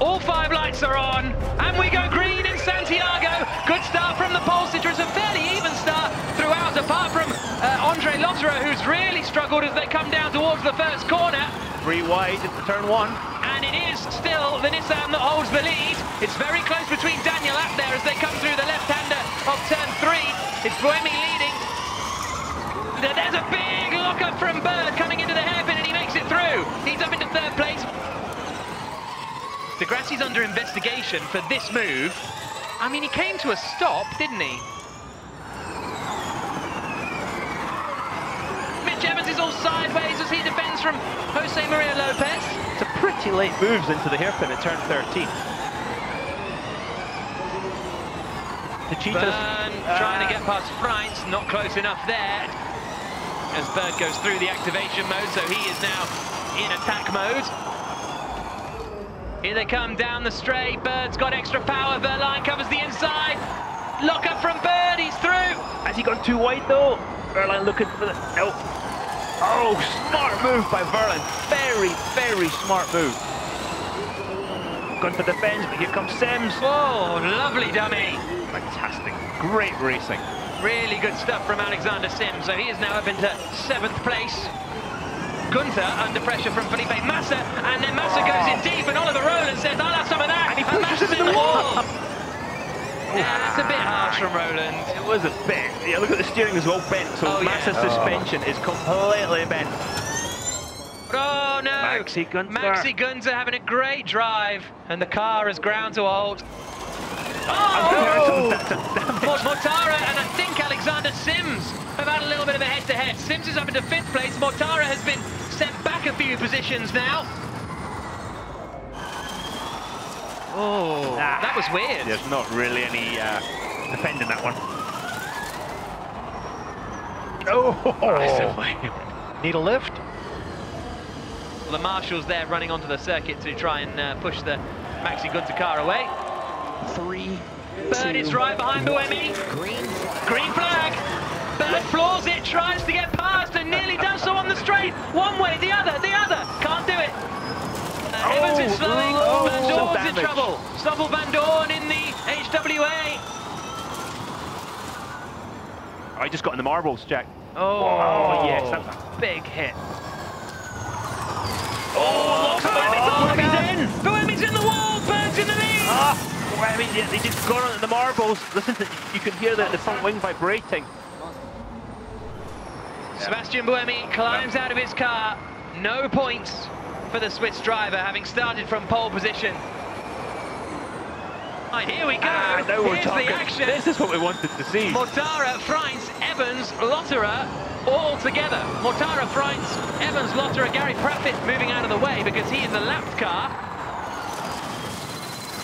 All five lights are on, and we go green in Santiago. Good start from the pole sitter. It's a fairly even start throughout, apart from uh, Andre Lotterer, who's really struggled as they come down towards the first corner. Three wide into turn one. And it is still the Nissan that holds the lead. It's very close between Daniel up there as they come through the left-hander of turn three. It's Buemi leading. There's a big lock-up from Bird coming into the hairpin and he makes it through. He's up into third place. Di Grassi's under investigation for this move. I mean, he came to a stop, didn't he? Mitch Evans is all sideways as he defends from Jose Maria Lopez. It's a pretty late moves into the hairpin at turn 13. The Cheetahs... Vergne trying to get uh, past Frijns, not close enough there. As Bird goes through the activation mode, so he is now in attack mode. Here they come down the straight. Bird's got extra power. Wehrlein covers the inside. Lock up from Bird. He's through. Has he gone too wide though? Wehrlein looking for the... No. Oh, smart move by Wehrlein. Very, very smart move. Going for the fence, but here comes Sims. Oh, lovely dummy. Fantastic. Great racing. Really good stuff from Alexander Sims. So he is now up into seventh place. Gunther under pressure from Felipe Massa, and then Massa goes in deep, and Oliver Rowland says, I'll have some of that, And he and pushes Massa's him in in the the wall. wall. yeah, that's a bit harsh from Rowland. It was a bit. Yeah, look at the steering as well bent, so Oh, yeah. Massa's suspension is completely bent. Oh no! Maxi Gunther. Maxi Gunther having a great drive, and the car has ground to a halt. Oh! Oh! Mortara and I think Alexander Sims have had a little bit of a head-to-head. Sims is up into fifth place. Mortara has been sent back a few positions now. Oh, Ah. that was weird. There's not really any uh, defending that one. Oh! Need a lift? Well, the marshals there running onto the circuit to try and uh, push the Maxi Gunther car away. Three. Bird is right behind Buemi. Green. Green flag. Bird floors it, tries to get past and nearly does so on the straight. One way, the other, the other. Can't do it. Uh, Evans is slowing. oh, Van some Dorn's in trouble. Stoffel Vandoorne in the HWA. Oh, I just got in the marbles, Jack. Oh, Oh, yes, that's a big hit. Oh, Buemi's in. Buemi's in the wall. Bird's in the lead. Ah! Well, I they, they just got onto the marbles. Listen, to, you can hear the, the front wing vibrating. Sebastian Buemi climbs out of his car. No points for the Swiss driver, having started from pole position. Here we go. Ah, we're Here's the action. This is what we wanted to see. Mortara, Frijns, Evans, Lotterer, all together. Mortara, Frijns, Evans, Lotterer, Gary Paffett moving out of the way because he is a lapped car.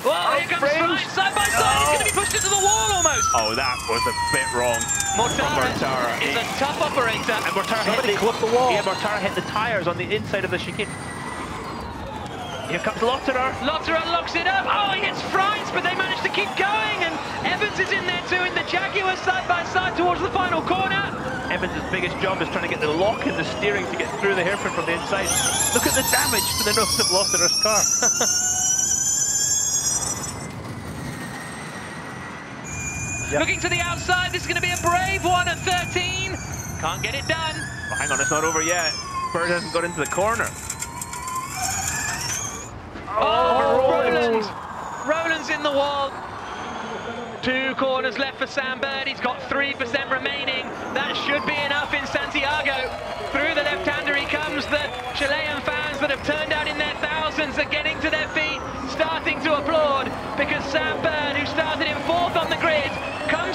Whoa, Oh, here comes Frijns. Frijns, side by side. He's going to be pushed into the wall almost. Oh, that was a bit wrong. Mortara, Mortara. is a tough operator. And Mortara Somebody hit the, clip the wall. Yeah, Mortara hit the tyres on the inside of the chicane. Here comes Lotterer. Lotterer locks it up. Oh, he hits Frijns, but they manage to keep going. And Evans is in there too in the Jaguar side by side towards the final corner. Evans' biggest job is trying to get the lock in the steering to get through the hairpin from the inside. Look at the damage to the nose of Lotterer's car. Yep. Looking to the outside, this is going to be a brave one at 13. Can't get it done. Well, hang on, it's not over yet. Bird hasn't got into the corner. Oh, oh Rowland. Rowland's in the wall. Two corners left for Sam Bird. He's got 3% remaining. That should be enough in Santiago. Through the left-hander he comes. The Chilean fans that have turned out in their thousands are getting to their feet, starting to applaud because Sam Bird, who started in fourth on the grid, comes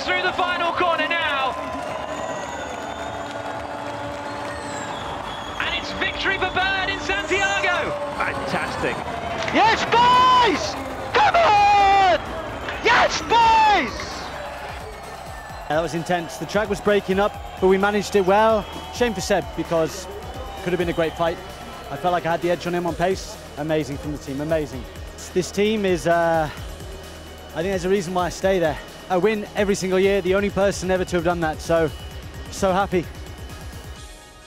through the final corner now. And it's victory for Bird in Santiago. Fantastic. Yes, boys! Come on! Yes, boys! That was intense. The track was breaking up, but we managed it well. Shame for Seb because it could have been a great fight. I felt like I had the edge on him on pace. Amazing from the team, amazing. This team is, uh, I think there's a reason why I stay there. I win every single year, the only person ever to have done that, so, so happy.